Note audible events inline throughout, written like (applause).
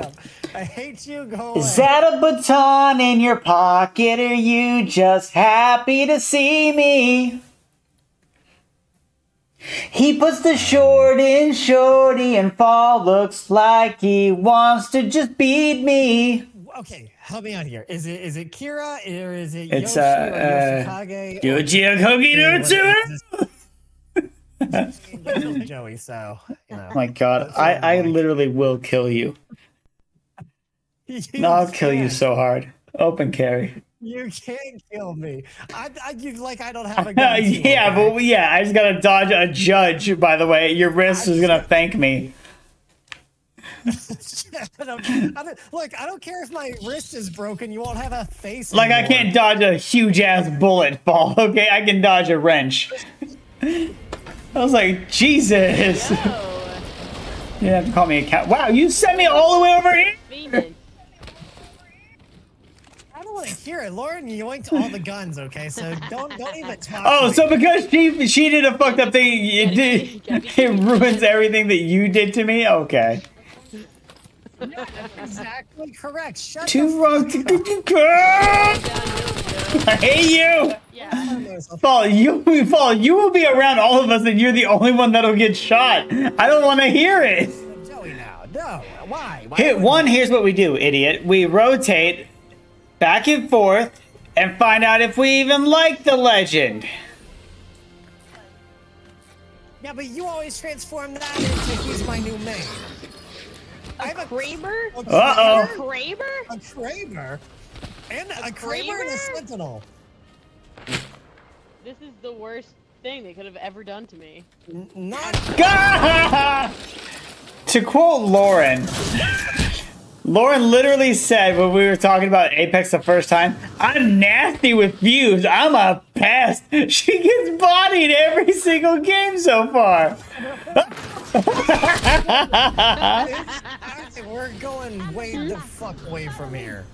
up. I hate you. Go away. Is that a baton in your pocket? Or are you just happy to see me? He puts the short in shorty and fall looks like he wants to just beat me. Okay, help me out here. Is it is it Kira or is it It's, Yoshi uh, uh, Yoshikage? Or- Joey, so you know. Oh my god, I, I literally will kill you. (laughs) No, I'll kill you so hard. Open carry. You can't kill me. I, I you like I don't have a (laughs) gun. too, yeah, okay? but yeah, I just gotta dodge a judge, by the way. Your wrist is gonna (laughs) thank me. I don't, I don't, look, I don't care if my wrist is broken. You won't have a face. Like, I can't dodge a huge ass bullet ball. okay? I can dodge a wrench. I was like, Jesus. You Oh, have to call me a cat. Wow, you sent me all the way over here? I don't want to hear it. Lauren yoinked all the guns. Okay, so don't don't even talk. Oh, so me. because she she did a fucked up thing, it, did, (laughs) it ruins everything that you did to me? Okay. exactly correct. Shut Too the wrong fuck to I hate you! Yeah. up. Fall, you fall, you will be around all of us and you're the only one that'll get shot. I don't want to hear it. Joey now. No. Why? Why Hit one, here's what we do, idiot. We rotate back and forth and find out if we even like the legend. Yeah, but you always transform that into he's my new main. I have a Kraber? a Uh-oh. Kraber? A Kraber. And a, A Kraber and a Kraber? Sentinel. This is the worst thing they could have ever done to me. N- Not Gah! (laughs) to quote Lauren, Lauren literally said when we were talking about Apex the first time, I'm nasty with views. I'm a pest. (laughs) She gets bodied every single game so far. (laughs) We're going way the fuck away from here.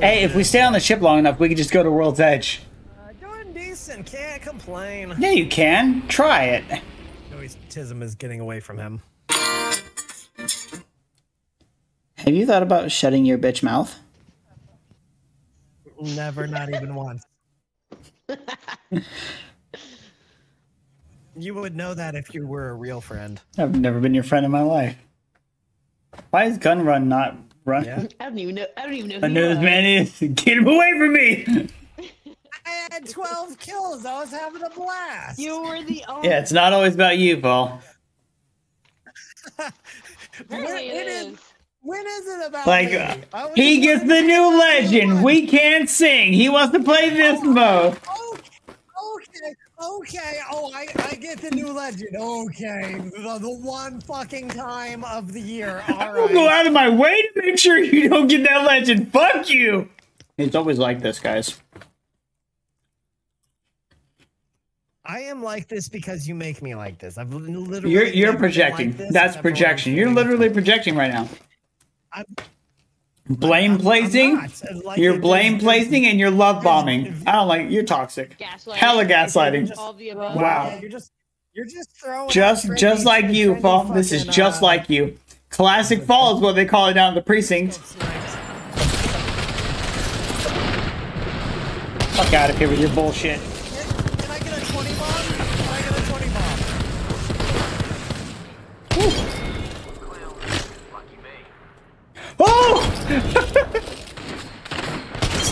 hey, if we stay on the ship long enough, we can just go to World's Edge. Uh, doing decent, can't complain. Yeah, you can. Try it. Joey's tism is getting away from him. Have you thought about shutting your bitch mouth? Never, not even once. (laughs) You would know that if you were a real friend. I've never been your friend in my life. Why is Gun Run not run? Yeah. I don't even know. I don't even know. I who know you this man is. Get him away from me! (laughs) I had 12 kills. I was having a blast. You were the (laughs) only. Yeah, it's not always about you, Paul. Apparently it When is. is- When is it about Like, me? uh, he gets the new legend. what. We can't sing. He wants to play this mode. Okay, okay. Oh, I, I get the new legend. Okay, the, the one fucking time of the year. (laughs) All I will go out of my way to make sure you don't get that legend. Fuck you. It's always like this, guys. I am like this because you make me like this. I've literally. You're you're projecting. like That's except for when I'm projection. You're literally projecting right now. I'm- Blame I'm- I'm placing. Like, You're blame placing and you're love bombing. I don't like. You're toxic. Gaslighting. Hella gaslighting. All of the above. Wow. Yeah, you're just you're just throwing. Just trendy- just like you, trendy Paul. This is just uh, like you. Classic fall is what they call it down at the precinct. Fuck out of here with your bullshit.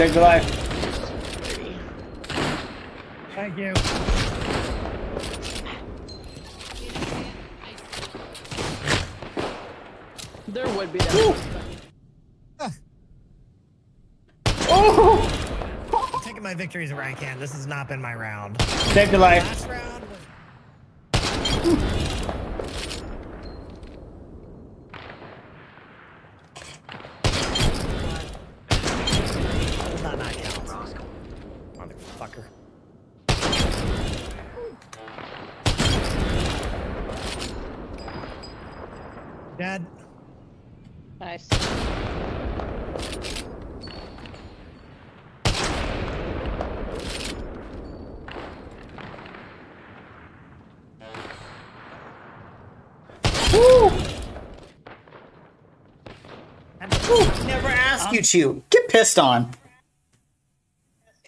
Saved your life. Thank you. There would be that. Ah. Oh! I'm taking my victories where I can. This has not been my round. Saved your life. Last round was Does not not count. Motherfucker. Dad, Nice. Woo! Never asked um, you to. Get pissed on.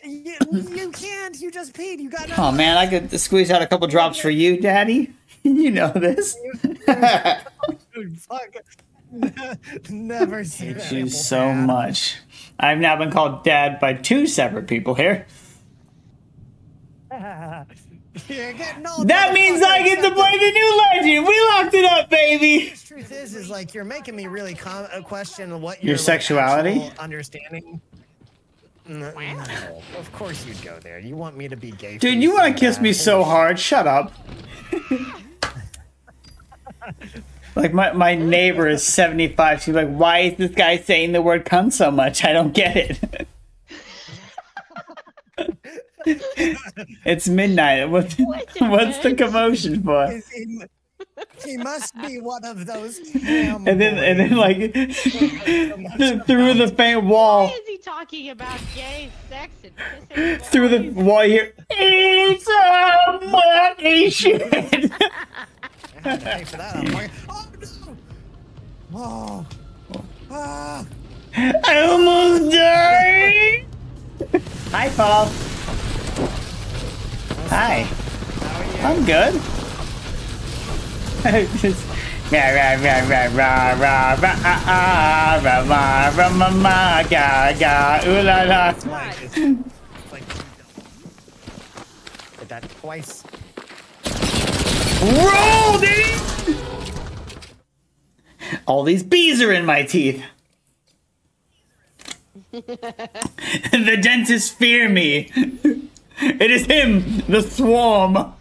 You, (laughs) you can't. You just peed. You got. Oh man, I could squeeze out a couple drops for you, Daddy. (laughs) You know this. Fuck. Never seen that. you so pad. much. I've now been called dad by two separate people here. (laughs) You're That means I get to play the new legend. We locked it up, baby. Truth is, is like you're making me really com- uh, question what Your your, sexuality? actual understanding. No, no, of course you'd go there. You want me to be gay? Dude, you want to kiss me so hard? Shut up. (laughs) like my, my neighbor is 75. She's like, why is this guy saying the word cunt so much? I don't get it. (laughs) it's midnight. What, What the (laughs) what's the commotion for? He, he must be one of those. (laughs) And then and then boys. like through the faint wall, Why is he talking about gay sex and through the wall here. It's a money shit. I have to pay for that. I'm oh no! Oh. Ah. I almost died. Hi, Paul. Hi. How are you? I'm good. (laughs) Just rah rah rah rah rah rah rah ah ah rah rah rah ma ma ga ga ooh la la. Like, it's did that twice. Roll, dude! All these bees are in my teeth. (laughs) the dentists fear me. It is him, the swarm.